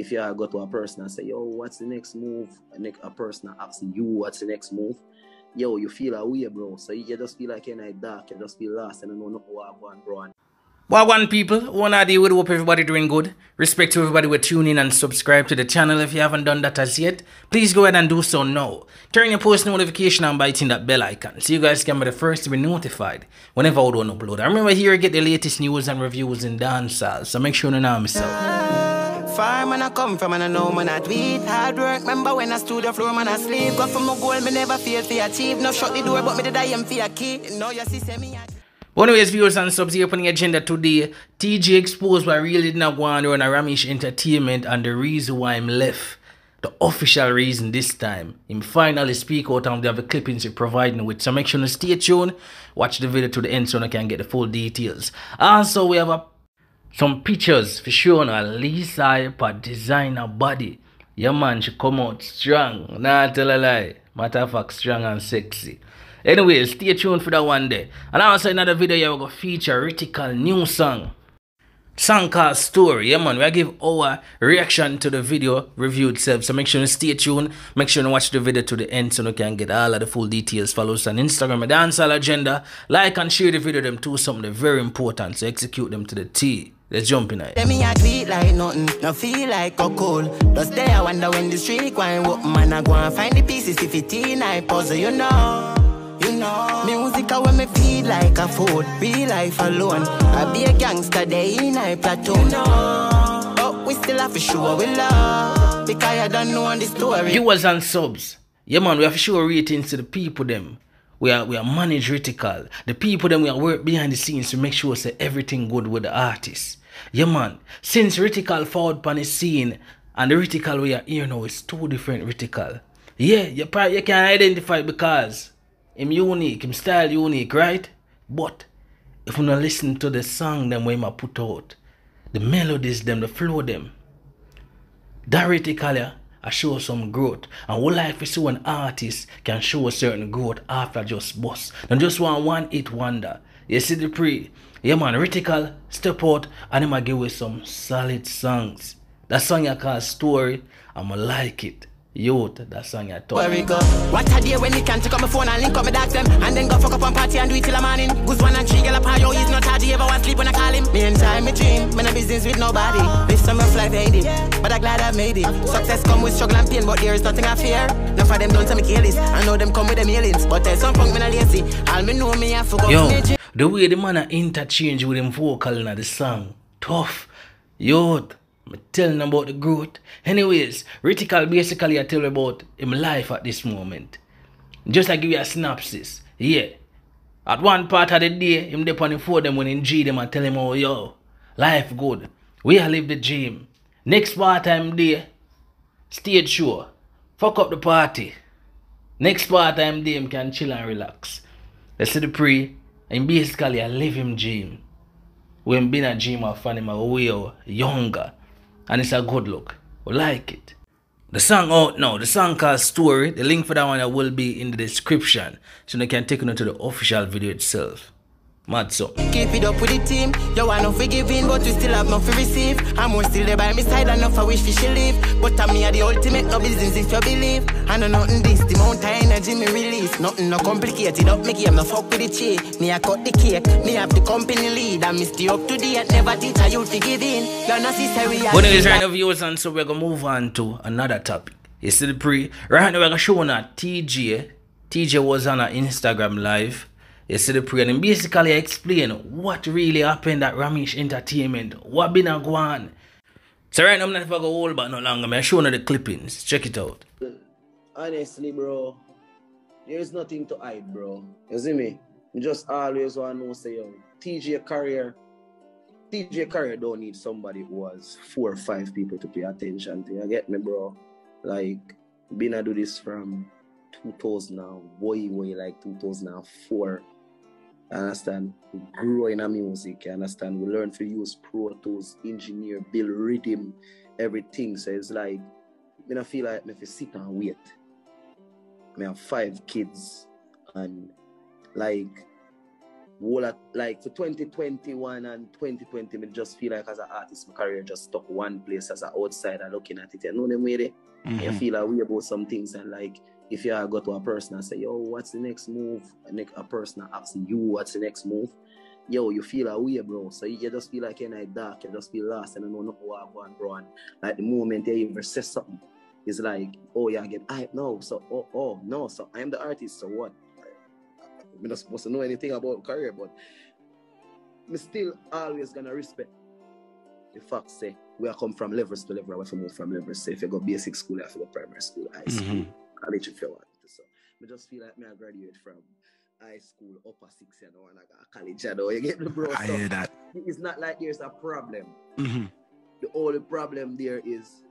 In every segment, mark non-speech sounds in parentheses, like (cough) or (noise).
if you go to a person and say, yo, what's the next move? And a person asks you, what's the next move? Yo, you feel a way, bro. So you just feel like you're a dark, you just feel lost and you know nothing what going, bro. Well, one people, one idea would hope everybody doing good. Respect to everybody who tune in and subscribe to the channel if you haven't done that as yet. Please go ahead and do so now. Turn your post notification on by hitting that bell icon so you guys can be the first to be notified whenever I do upload. I remember here get the latest news and reviews in dancehall, so make sure you know myself. Far man I come from and I know man I tweet Hard work, remember when I stood the floor man I sleep Got from my goal, me never fail to achieve No shut the door but me the die am for a key Now you see me but anyways, viewers and subs here on the agenda today, TeeJay exposed why really did not go on a Romeich Entertainment and the reason why I'm left. The official reason this time. Him finally speak out and they have the clippings he providing with. So make sure to stay tuned. Watch the video to the end so I can get the full details. Also, we have a, some pictures for showing a Lysa for designer body. Your man she come out strong. Nah, tell a lie. Matter of fact, strong and sexy. Anyway, stay tuned for that one day. And also another video here we go feature Rytikal new song. Song called Story. Yeah man, we'll give our reaction to the video review itself. So make sure you stay tuned. Make sure you watch the video to the end so you can get all of the full details. Follow us on Instagram Dancehall Agenda. Like and share the video them too. Something very important. So execute them to the T. Let's jump in it. Let me a tweet like nothing, no feel like a cool. Just there, I wonder when the street going, what man I go and find the pieces, 15 I puzzle, you know you know. Music when me feel like a fool, real life alone. I be a gangster day in a platoon. You know. But we still have to show we love. Because I don't know the story. Viewers and subs. Yeah man, we have to show ratings to the people them. We are we are manage Rytikal. The people them we are work behind the scenes to make sure say everything good with the artist. Yeah man, since Rytikal forward on the scene and the Rytikal we are here now is two different Rytikal. Yeah, you probably you can identify because him unique, him style unique, right? But if you not listen to the song them way I put out, the melodies them, the flow them, theoretically I show some growth. And what life is so an artist can show a certain growth after just bust. And just one one hit wonder. You see the pre. Yeah man, Rytikal, step out and him give us some solid songs. That song I call story, I'ma like it. Youth, that song you talk. Where we go? What a day when you can. Take up my phone and link up my dogs them. And then go fuck up on party and do it till the morning. Goose one and three, girl apart, yo, he's not hard, he ever want sleep when I call him. Me and time, me dream, me no business with nobody. Live some rough life, hated, but I'm glad I made it. Success come with struggle and pain, but there is nothing I fear. None of them don't tell me this, I know them come with them aliens But there's some punk, me not lazy, all me know me I forgot Yo, the way the man interchange with him vocal in the song, tough. Youth I'm telling about the growth. Anyways, Rytikal basically I tell about him life at this moment. Just like give you a synopsis. Yeah. At one part of the day, him dey on the them when in G them and tell him, oh yo, life good. We are live the dream. Next part time day, stage show. Fuck up the party. Next part time day, him can chill and relax. Let's see the pre. And basically I live him dream. When been a dream of him a way younger and it's a good look. We like it. The song oh, out now, the song called Story. The link for that one will be in the description so you can take it to the official video itself. Mad so. Keep it up with the team. You want no forgiving, but we still have no for receive. I'm more still there by my side, enough I wish we should leave. But I'm me the ultimate, no business if you believe. I know nothing this, the amount of energy me release. Nothing no complicated, up me game, no fuck with the cheat. Me I cut the cake, me have the company lead. I miss the up to date, never teach a you to give in. You're not sister, we are. But anyways, right now viewers, and so we're gonna move on to another topic. See the pre, right now we're gonna show that TeeJay. TeeJay was on our Instagram live you see the and basically explain what really happened at Romeich Entertainment, what been a go on. So right now I'm not gonna go hold back no longer, I'm showing the clippings. Check it out. Honestly, bro, there's nothing to hide, bro. You see me? You just always want to say yo, TeeJay career, TeeJay career don't need somebody who has four or five people to pay attention to. You get me, bro? Like, been I do this from 2000 now, way, way like 2004 understand? We grow in our music, you understand? We learn to use Pro Tools, engineer, build rhythm, everything. So it's like, I don't feel like if you sit and wait. I have five kids and like whole like for 2021 and 2020, me just feel like as an artist, my career just stuck one place as an outsider looking at it. You know them way there? Mhm. You feel a way about some things and like if you go to a person and say, yo, what's the next move? A, a person asks you what's the next move. Yo, you feel a way, bro. So you just feel like you're in dark, you just feel lost and you know nothing what going on, bro. And like the moment you even say something, it's like, oh yeah, I get hype no. So oh oh no, so I'm the artist, so what? I'm not supposed to know anything about career, but me still always gonna respect the fact say we are come from levels to level, we have to move from levels. So if you go basic school, you have to go primary school, high school, Mhm. college if you want. So I just feel like me I graduate from high school, upper six, you know, and I got college, you know, you get the bro. I So hear that. it's not like there's a problem. Mhm. The only problem there is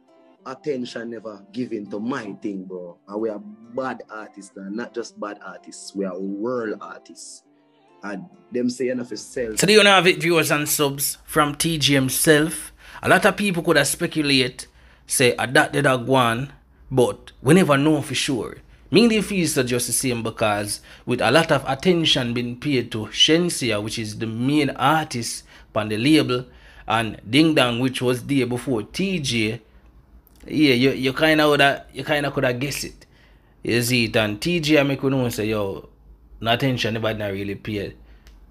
attention never given to my thing, bro. And we are bad artists, and not just bad artists, we are world artists. And them say enough is sell. So do you have it, viewers and subs from TeeJay himself? A lot of people could have speculate, say a that did a one, but we never know for sure. Me feels are just the same because with a lot of attention being paid to Shenseea, which is the main artist on the label, and Ding Dong, which was there before TeeJay, yeah, you, you kind of woulda, you kind of could have guessed it. You see it, and TeeJay I make you know say yo, no attention nobody not really paid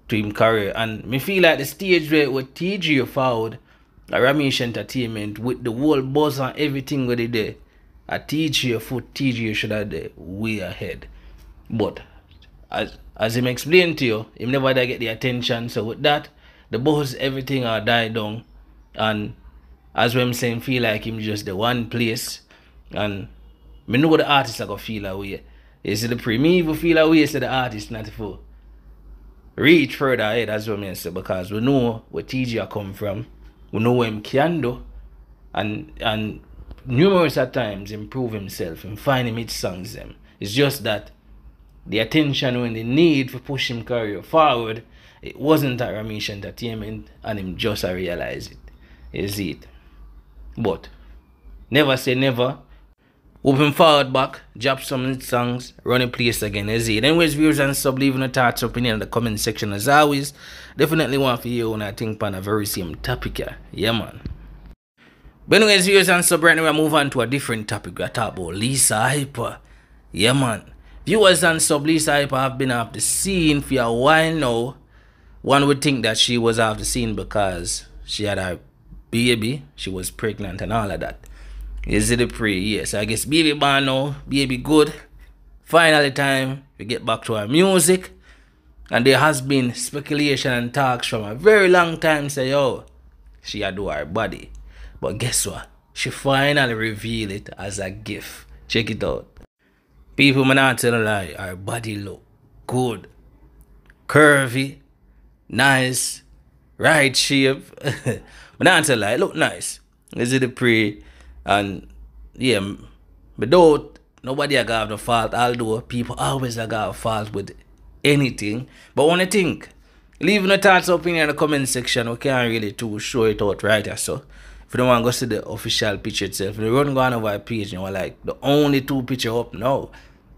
to him career. And me feel like the stage where with TeeJay found a Romeich Entertainment with the whole buzz and everything where they did. A TeeJay foot TeeJay should have done way ahead. But as as him explained to you, him never get the attention. So with that, the buzz everything are died down. And as I'm saying, feel like him just the one place. And me know the artist are gonna feel away. You see the pre me even feel away say the artist not for reach further ahead as well, I say, because we know where TeeJay come from, we know what him can do, and and numerous at times improve himself and find him hit songs them. It's just that the attention when the need for push him career forward, it wasn't at Romeich Entertainment and him just a realize it. Is it? But never say never. Moving forward back, drop some songs, run a place again, is it? Anyways, viewers and sub, leaving a thoughts opinion in the comment section as always. Definitely want for you when I think on a very same topic here. Yeah man. But anyways, viewers and sub, right now we move on to a different topic. We talk about Lysa Hyper. Yeah man. Viewers and sub, Lysa Hyper have been off the scene for a while now. One would think that she was off the scene because she had a baby, she was pregnant and all of that. Is it a pre? Yes, I guess baby born now, baby good. Finally time we get back to our music. And there has been speculation and talks from a very long time say, yo, she had do her body. But guess what? She finally revealed it as a gift. Check it out. People may not tell a lie, her body look good. Curvy, nice, right shape. (laughs) but not tell a lie, it look nice. Is it a pre? And yeah, but though nobody I got the fault, although people always I got fault with anything. But I think, leave a thoughts up in the comment section, we can't really too show it out right here. So if you don't want to go see the official picture itself, if you run go on over a page and we're like the only two picture up now.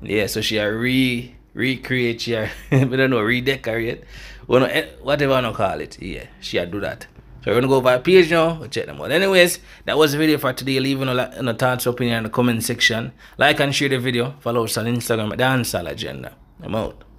Yeah, so she re recreate she a, (laughs) we don't know, redecorate. No, eh, whatever I call it. Yeah, she do that. So we're gonna go over a page now, we'll check them out. Anyways, that was the video for today. Leave a, a, a thoughts opinion in the comment section. Like and share the video. Follow us on Instagram at Dancehall Agenda. I'm out.